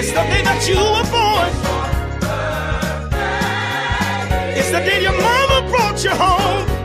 It's the day that you were born. It's the day your mama brought you home.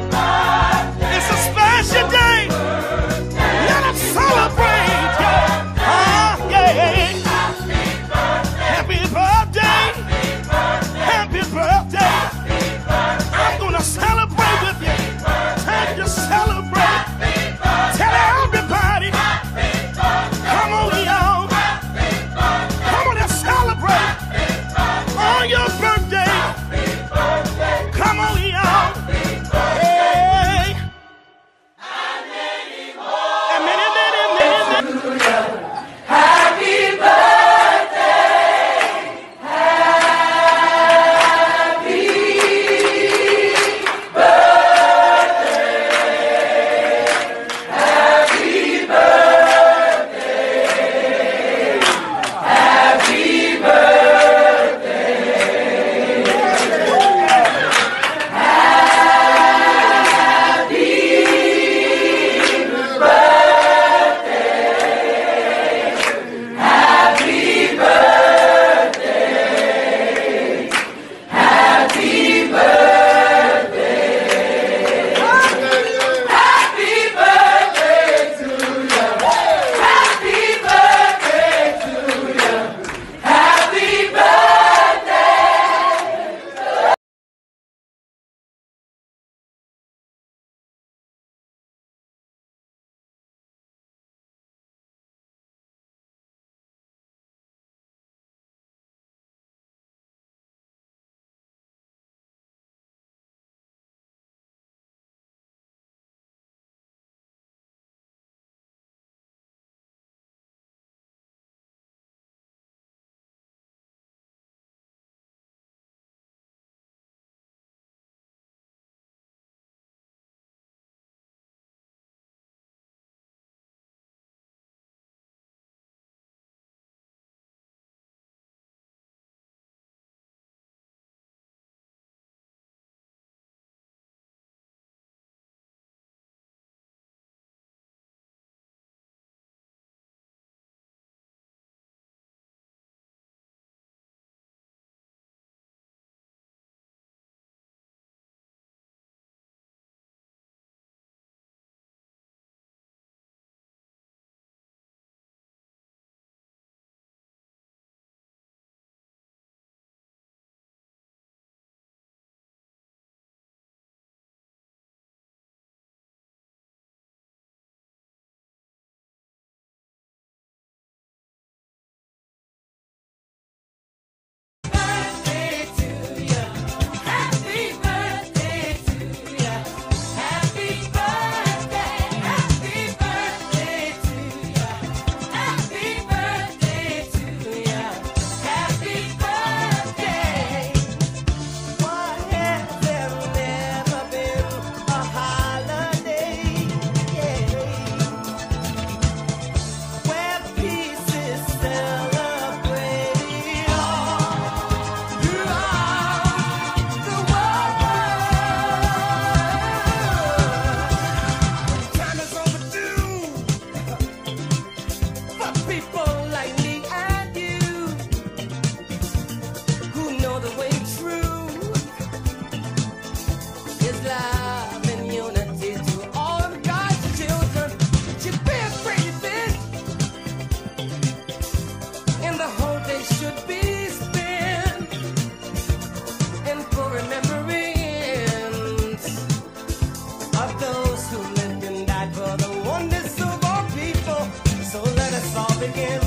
begin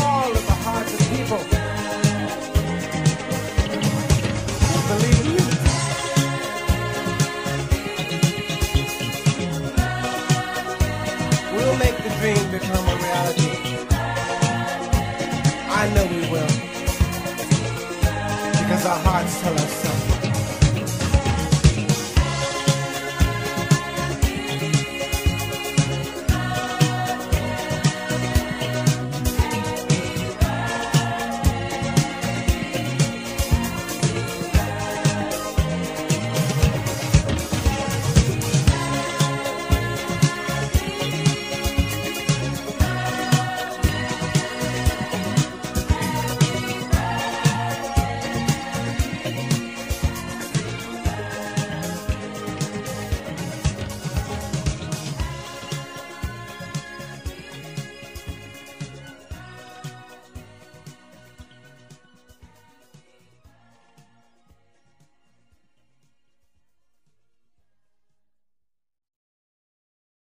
all of the hearts of people. Believe. We'll make the dream become a reality. I know we will. Because our hearts tell us.